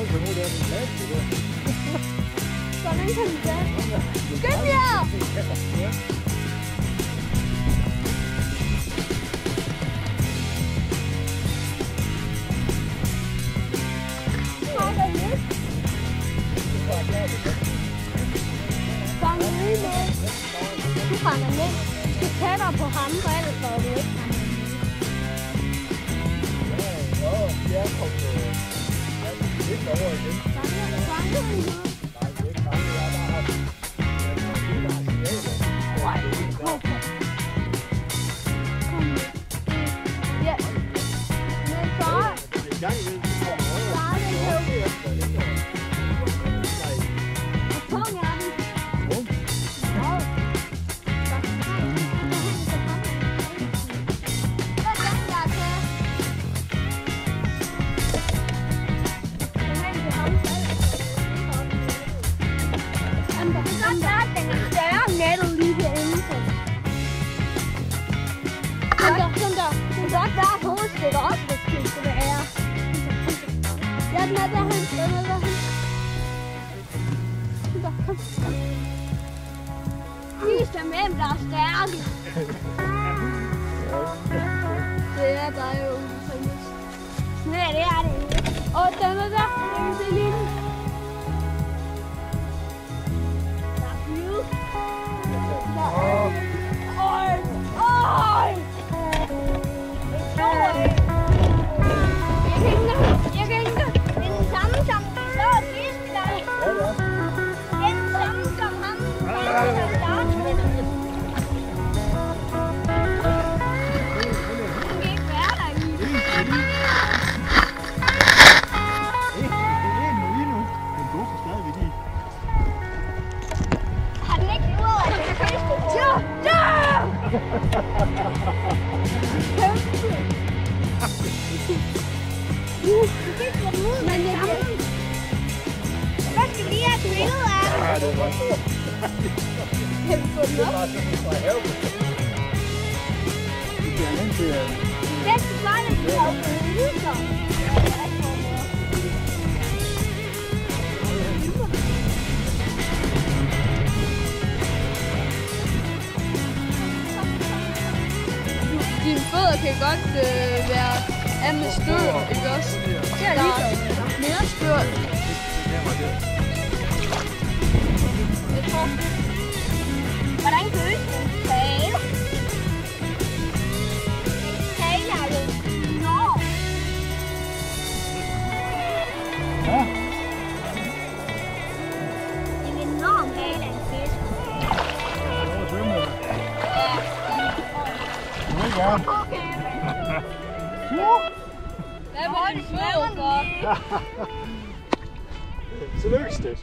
어, 경호대학인데 지금. 저는 현재 끝이야. Bạn là muốn cứ thế là phù hợp với lực lượng. Oh, yeah, hopefully. Yeah. Vis dem, hvem der er stærke. Det er dig jo, Thomas. Nej, det er det ikke. Og den er der. Den er se lige det er godt. Det er bare sådan fra havet. Det bliver nemt til at... Det skal bare af følelser. Dine fødder kan godt øh, være af med støv, ikke også? Det er lige. Mere støv. và đám cưới hiểu thế nào được nó. Okay. That. It's an oyster.